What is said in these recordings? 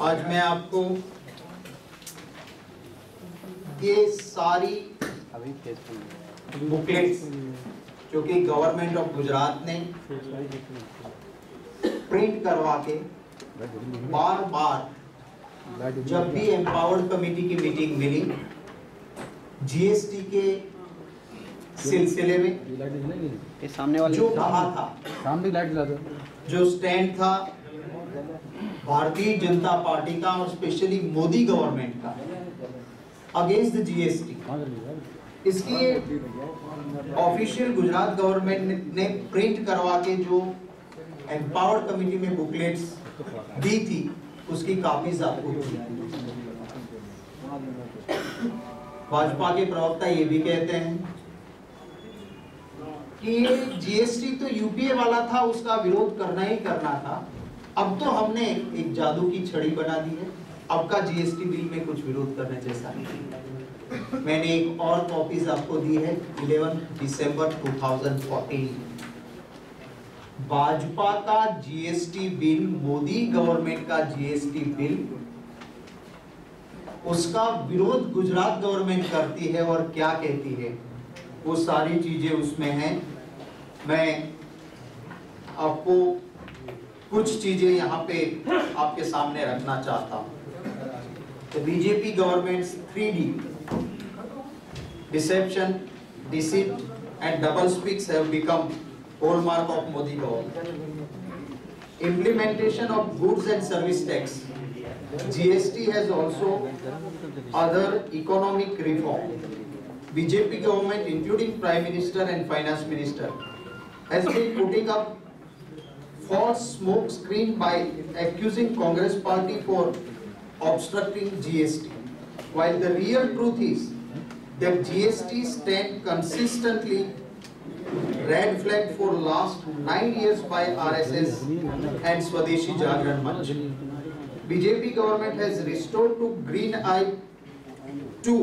आज मैं आपको ये सारी बुकलेट्स जो कि गवर्नमेंट ऑफ़ गुजरात ने प्रिंट करवा के बार बार जब भी एम्पावर्ड कमेटी की मीटिंग मिली जीएसटी के सिलसिले में ये सामने वाले जो कहा था सामने लाइट जो स्टैंड था भारतीय जनता पार्टी का और स्पेशली मोदी गवर्नमेंट का अगेंस्ट जीएसटी इसकी ऑफिशियल गुजरात गवर्नमेंट ने प्रिंट करवा के जो एम्पावर्ड कमेटी में बुकलेट्स दी थी, उसकी काफ़ी भाजपा के प्रवक्ता ये भी कहते हैं कि जीएसटी तो यूपीए वाला था, उसका विरोध करना ही करना था। अब तो हमने एक जादू की छड़ी बना दी है। अब का जीएसटी बिल में कुछ विरोध करने जैसा नहीं मैंने एक और कॉपीज आपको दी है 11 दिसंबर 2014 भाजपा का जीएसटी बिल, मोदी गवर्नमेंट का जीएसटी बिल, उसका विरोध गुजरात गवर्नमेंट करती है और क्या कहती है? वो सारी चीज़ें उसमें हैं। मैं आपको कुछ चीज़ें यहाँ पे आपके सामने रखना चाहता हूँ। तो BJP government three D deception deceit and double speaks have become of Modi government implementation of goods and service tax GST has also other economic reform BJP government including prime minister and finance minister has been putting up false smoke screen by accusing Congress party for obstructing GST. While the real truth is that GST stand consistently red flag for last nine years by RSS and Swadeshi Jagran Manch. BJP government has restored to green eye to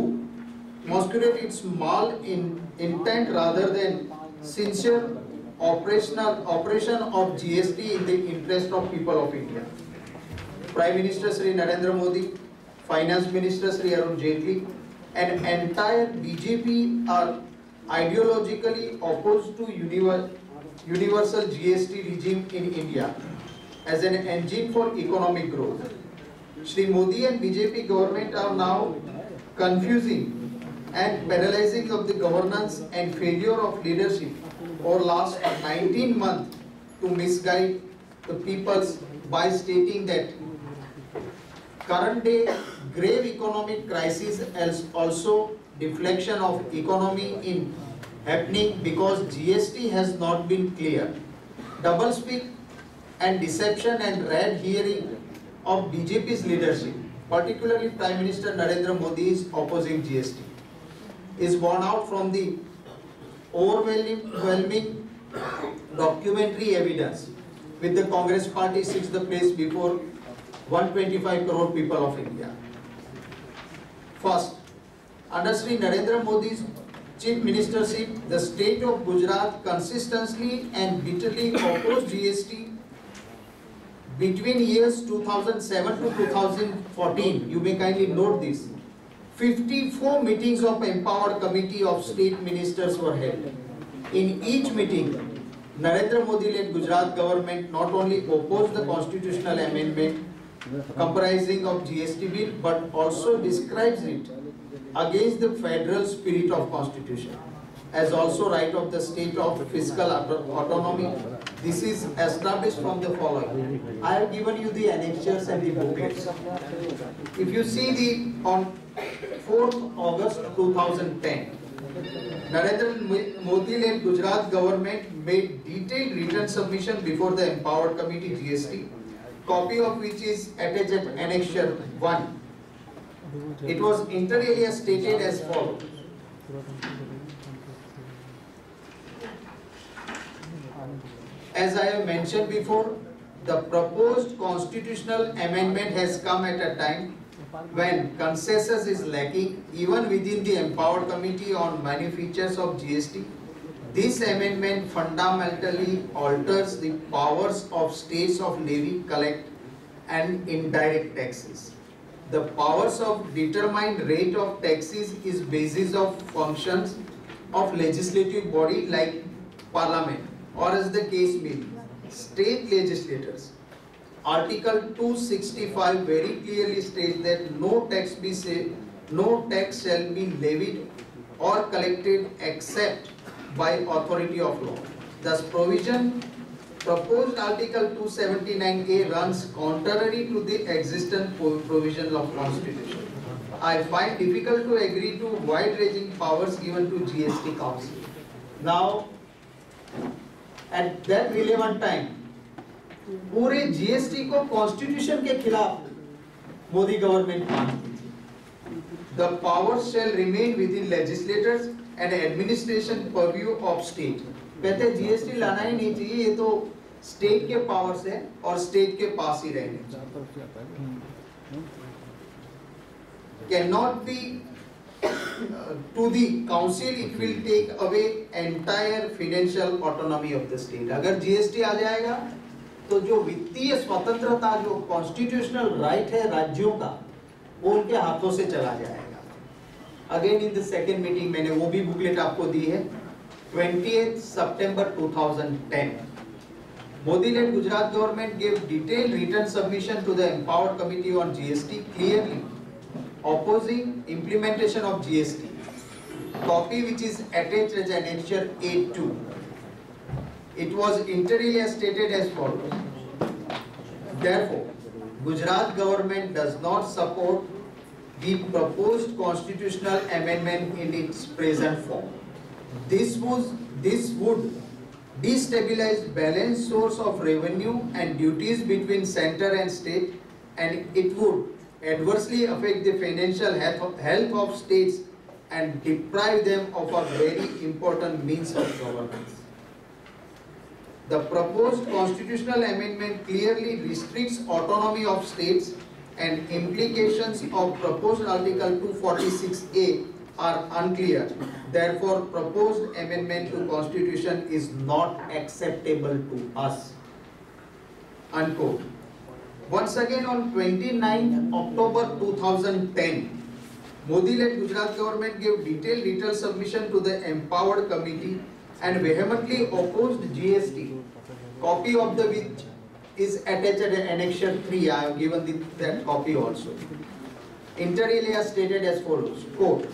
masquerade its mal in intent rather than sincere operational operation of GST in the interest of people of India. Prime Minister Sri Narendra Modi, Finance Minister Sri Arun Jaitley, and entire BJP are ideologically opposed to univer- universal GST regime in India as an engine for economic growth. Sri Modi and BJP government are now confusing and paralyzing of the governance and failure of leadership over last 19 months to misguide the people by stating that current day grave economic crisis is also deflection of economy in happening because GST has not been clear. Double speak and deception and red hearing of BJP's leadership, particularly Prime Minister Narendra Modi is opposing GST, is borne out from the overwhelming documentary evidence with the Congress party sits the place before 125 crore people of India. First, under Sri Narendra Modi's chief ministership, the state of Gujarat consistently and bitterly opposed GST between years 2007 to 2014. You may kindly note this. 54 meetings of empowered committee of state ministers were held. In each meeting, Narendra Modi-led Gujarat government not only opposed the constitutional amendment comprising of GST bill but also describes it against the federal spirit of constitution as also right of the state of fiscal autonomy. This is established from the following. I have given you the annexures and the booklets. If you see the on 4th August 2010, Narendra Modi led Gujarat government made detailed written submission before the empowered committee GST, copy of which is attached at annexure 1. It was inter alia stated as follows. As I have mentioned before, the proposed constitutional amendment has come at a time when consensus is lacking even within the empowered committee on many features of GST. This amendment fundamentally alters the powers of states of levy, collect and indirect taxes. The powers of determined rate of taxes is basis of functions of legislative body like parliament or as the case may be, state legislators. Article 265 very clearly states that no tax be say, no tax shall be levied or collected except by authority of law. Thus provision proposed article 279A runs contrary to the existing pro- provisions of constitution. I find difficult to agree to wide-ranging powers given to GST council. Now, at that relevant time, पूरे GST को constitution के खिलाफ Modi government मानती थी। The power shall remain within legislators and administration purview of state कहते GST लाना ही नहीं चाहिए ये तो स्टेट के पावर्स है और स्टेट के पास ही है can not be to the council it will take away entire financial autonomy of the state अगर जीएसटी आ जाएगा तो जो वित्तीय स्वतंत्रता, जो कॉन्स्टिट्यूशनल राइट है राज्यों का, वो उनके हाथों से चला जाएगा। Again in the second meeting मैंने वो भी बुकलेट आपको दी है 20th September 2010 Modi led Gujarat government gave detailed written submission to the empowered committee on GST clearly opposing implementation of GST copy which is attached as annexure A2 it was inter stated as follows. Therefore Gujarat government does not support the proposed constitutional amendment in its present form. This was this would destabilize balanced source of revenue and duties between center and state and it would adversely affect the financial health of, states and deprive them of a very important means of governance. The proposed constitutional amendment clearly restricts autonomy of states and implications of proposed Article 246A are unclear. Therefore, proposed amendment to constitution is not acceptable to us. Unquote. Once again on 29th October 2010, Modi-led Gujarat government gave detailed detailed submission to the empowered committee and vehemently opposed GST. Copy of the which is attached at annexure 3. I have given the, that copy also. Inter alia stated as follows, quote,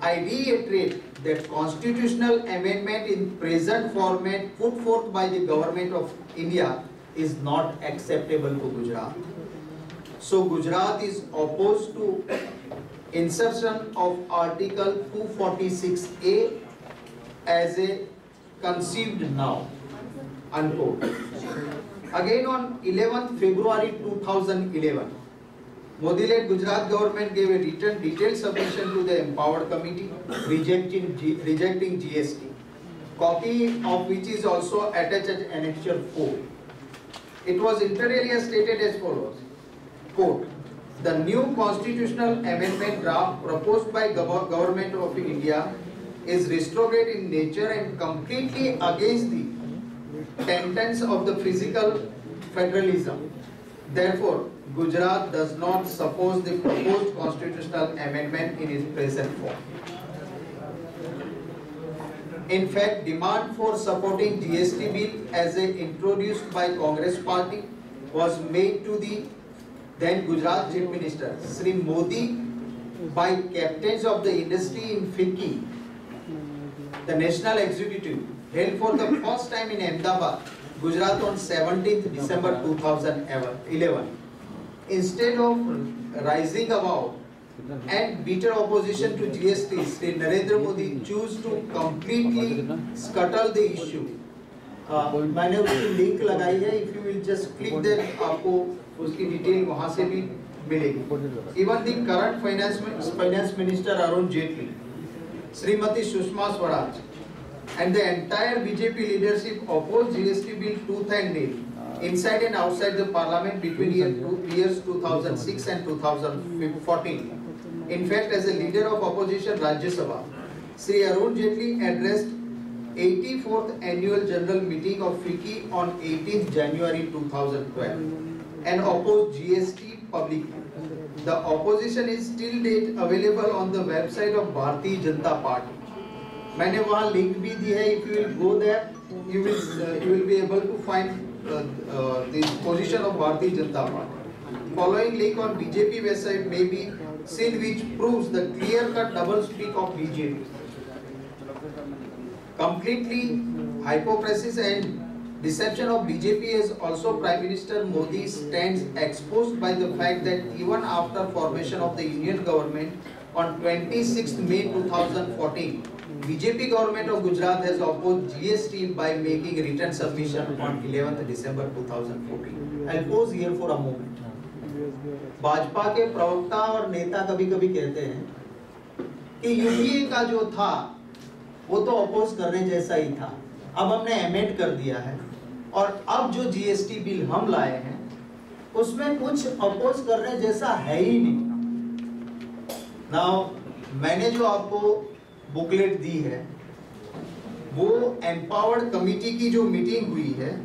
I reiterate that constitutional amendment in present format put forth by the government of India is not acceptable to Gujarat. So Gujarat is opposed to insertion of Article 246A as a conceived now. Unquote. Again on 11th February 2011, Modi-led Gujarat government gave a written detailed submission to the empowered committee rejecting, G, rejecting GST. Copy of which is also attached at annexure 4. It was inter alia stated as follows. Quote, the new constitutional amendment draft proposed by government of India is retrograde in nature and completely against the tenets of the physical federalism. Therefore, Gujarat does not suppose the proposed constitutional amendment in its present form. In fact, demand for supporting GST bill as introduced by Congress party was made to the then Gujarat Chief Minister Sri Modi by captains of the industry in FICCI, the national executive held for the first time in Ahmedabad, Gujarat on 17th December 2011. Instead of rising above and bitter opposition to GST, Sri Narendra Modi choose to completely scuttle the issue. Uh, मैंने उसकी link लगाई है if you will just click there आपको उसकी detail वहाँ से भी मिलेगी even the current finance finance minister Arun Jaitley Shrimati Sushma Swaraj and the entire BJP leadership opposed GST bill tooth and nail, inside and outside the parliament between year two, years 2006 and 2014. In fact, as a leader of opposition Rajya Sabha, Sri Arun Jaitley addressed 84th annual general meeting of FICCI on 18th January 2012. and oppose GST publicly. The opposition is still date available on the website of Bharatiya Janata Party. मैंने वहाँ link भी दी है if you will go there you will uh, you will be able to find uh, uh, the position of Bharatiya Janata Party. Following link on BJP website may be seen which proves the clear cut double speak of BJP. Completely hypocrisy and deception of BJP is also Prime Minister Modi stands exposed by the fact that even after formation of the Union government on 26th May 2014, BJP government of Gujarat has opposed GST by making written submission on 11th December 2014. I'll pause here for a moment. Bhajpa के प्रवक्ता और नेता कभी कभी कहते हैं कि UPA का जो था, वो तो अपोज करने जैसा ही था। अब हमने एमेंड कर दिया है। और अब जो जीएसटी बिल हम लाए हैं, उसमें कुछ अपोज करने जैसा है ही नहीं। नाउ मैंने जो आपको बुकलेट दी है, वो एम्पावर्ड कमिटी की जो मीटिंग हुई है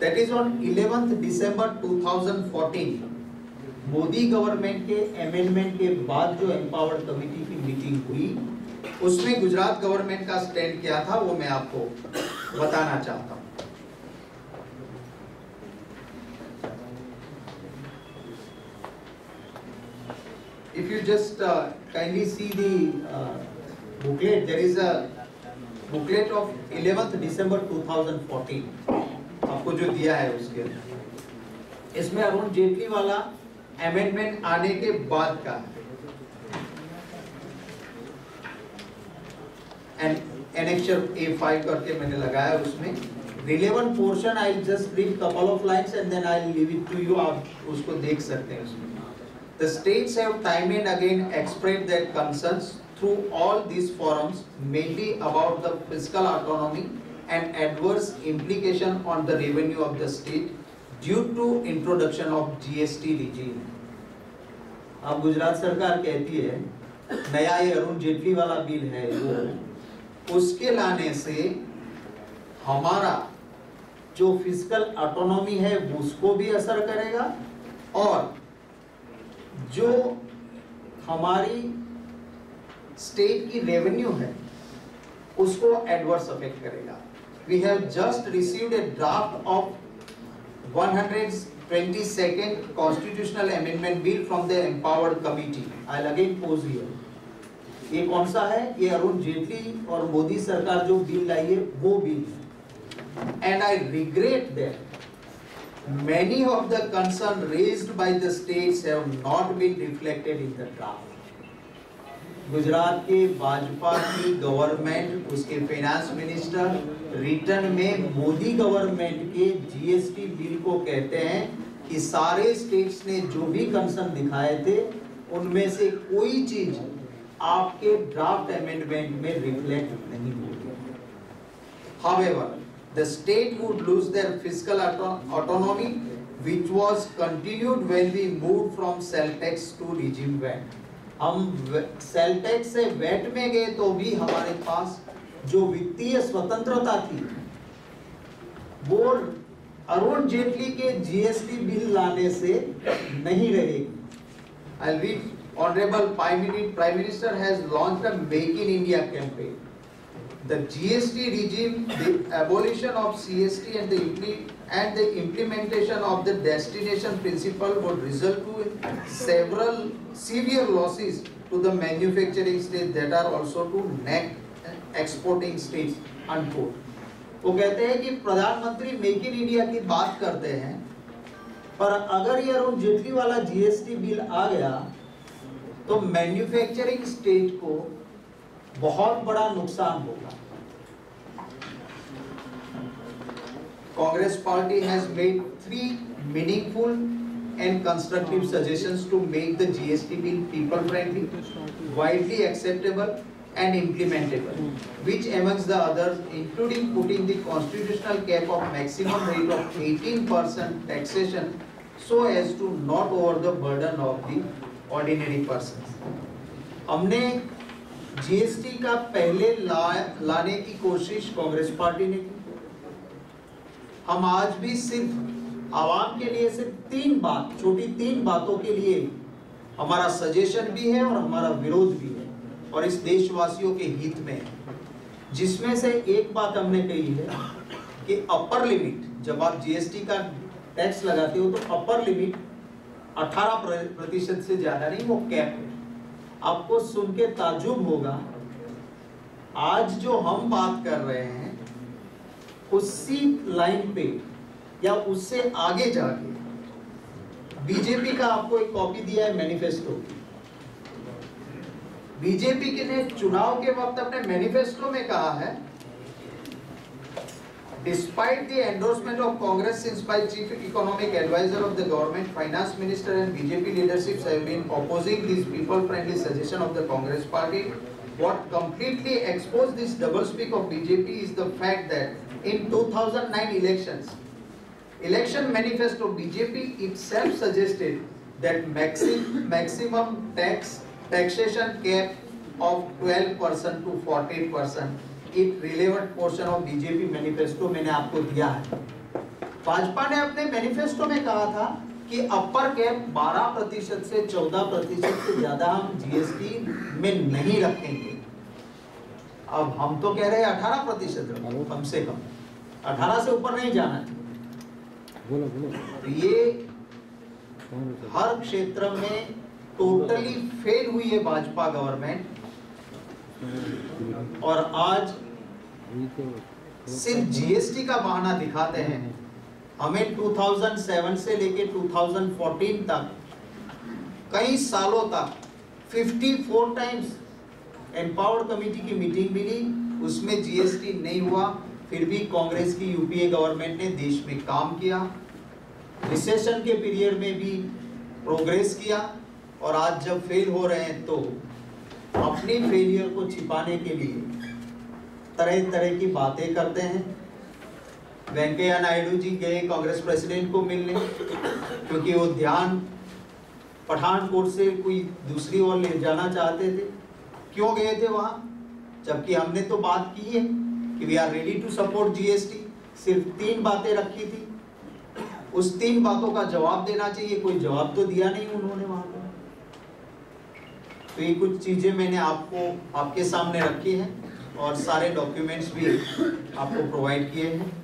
that is on 11th December 2014 Modi government के अमेंडमेंट के बाद जो एम्पावर्ड कमिटी की मीटिंग हुई उसमें गुजरात गवर्नमेंट का स्टैंड क्या था वो मैं आपको बताना चाहता हूँ। If you just uh, kindly see the uh, booklet there is a booklet of 11th December 2014 आपको जो दिया है उसके। इसमें अरुण जेटली वाला अमेंडमेंट आने के बाद का एनेक्चर A5 करके मैंने लगाया उसमें relevant portion I just read couple of lines and then I leave it to you आप उसको देख सकते हैं उसमें The states have time and again expressed their concerns through all these forums, mainly about the fiscal autonomy and adverse implication on the revenue of the state due to introduction of GST regime. अब गुजरात सरकार कहती है, नया ये अरुण जेटली वाला bill है वो, उसके लाने से हमारा जो फ़िज़िकल ऑटोनॉमी है, उसको भी असर करेगा और जो हमारी स्टेट की रेवेन्यू है, उसको एडवर्स अफेक्ट करेगा we have just received a draft of 122nd constitutional amendment bill from the empowered committee i'll again pause here ये कौन सा है ये अरुण जेटली और मोदी सरकार जो बिल लाई है वो बिल है and I regret that many of the concern raised by the states have not been reflected in the draft. Gujarat के भाजपा की गवर्नमेंट उसके फाइनेंस मिनिस्टर रिटर्न में मोदी गवर्नमेंट के जीएसटी बिल को कहते हैं कि सारे स्टेट्स ने जो भी कंसर्न दिखाए थे उनमें से कोई चीज़ आपके ड्राफ्ट अमेंडमेंट में रिफ्लेक्ट नहीं होगी However, the state would lose their fiscal auto autonomy, which was continued when we moved from cell tax to regime VAT. हम सेलटेक से वेट में गए तो भी हमारे पास जो वित्तीय स्वतंत्रता थी, वो अरुण जेटली के जीएसटी बिल लाने से नहीं रहेगी। Honourable prime minister has launch make in India a The GST regime, the abolition of CST and the and the implementation of the destination principle would result to several severe losses to the manufacturing states that are also to net exporting states. Unquote. वो कहते हैं कि प्रधानमंत्री make in India की बात करते हैं पर अगर ये अरुण जेटली वाला जीएसटी बिल आ गया तो मैन्युफैक्चरिंग स्टेट को बहुत बड़ा नुकसान होगा Congress party has made three meaningful and constructive suggestions to make the GST bill people friendly, widely acceptable and implementable, which amongst the others including putting the constitutional cap of maximum rate of 18% taxation so as to not over the burden of the ordinary persons. हमने GST का पहले ला, लाने की कोशिश Congress party ने की। हम आज भी सिर्फ़ आवाम के लिए सिर्फ़ तीन बात छोटी तीन बातों के लिए हमारा सजेशन भी है और हमारा विरोध भी है और इस देशवासियों के हित में है। जिसमें से एक बात हमने कही है कि अपर लिमिट जब आप जीएसटी का टैक्स लगाते हो तो अपर लिमिट 18 प्रतिशत से ज़्यादा नहीं वो कैप है। आपको सुन के ताजुब होगा। आज जो हम बात कर रहे हैं, उसी लाइन पे या उससे आगे जाके बीजेपी का आपको एक कॉपी दिया है मैनिफेस्टो बीजेपी के ने चुनाव के वक्त अपने मैनिफेस्टो में कहा है Despite the endorsement of Congress since by Chief Economic Advisor of the Government, Finance Minister and BJP leaderships have been opposing this people-friendly suggestion of the Congress Party. What completely exposed this double speak of BJP is the fact that in 2009 elections, election manifesto BJP itself suggested that maxi- maximum tax taxation cap of 12% to 14% एक relevant portion of BJP manifesto मैंने आपको दिया है। भाजपा ने अपने manifesto में कहा था कि अपर कैप 12 प्रतिशत से 14 प्रतिशत से ज़्यादा हम जीएसटी में नहीं रखेंगे। अब हम तो कह रहे हैं 18 प्रतिशत कम से कम। 18 से ऊपर नहीं जाना चाहिए तो ये हर क्षेत्र में टोटली फेल हुई है भाजपा गवर्नमेंट और आज सिर्फ़ जीएसटी का बहाना दिखाते हैं। हमें 2007 से लेके 2014 तक, कई सालों तक 54 टाइम्स एम्पावर्ड कमेटी की मीटिंग मिली। उसमें जीएसटी नहीं हुआ, फिर भी कांग्रेस की यूपीए गवर्नमेंट ने देश में काम किया। रिसेशन के पीरियड में भी प्रोग्रेस किया। और आज जब फेल हो रहे हैं तो अपनी फेलियर को छिपाने के लिए तरह तरह की बातें करते हैं। वेंकैया नायडू जी गए कांग्रेस प्रेसिडेंट को मिलने, क्योंकि वो ध्यान पठानकोट से कोई दूसरी ओर ले जाना चाहते थे। क्यों गए थे वहाँ? जबकि हमने तो बात की है कि we are ready to support GST सिर्फ़ तीन बातें रखी थी। उस तीन बातों का जवाब देना चाहिए। कोई जवाब तो दिया नहीं उन्होंने वहाँ पर तो ये कुछ चीज़ें मैंने आपको, आपके सामने रखी हैं और सारे डॉक्यूमेंट्स भी आपको प्रोवाइड किए हैं।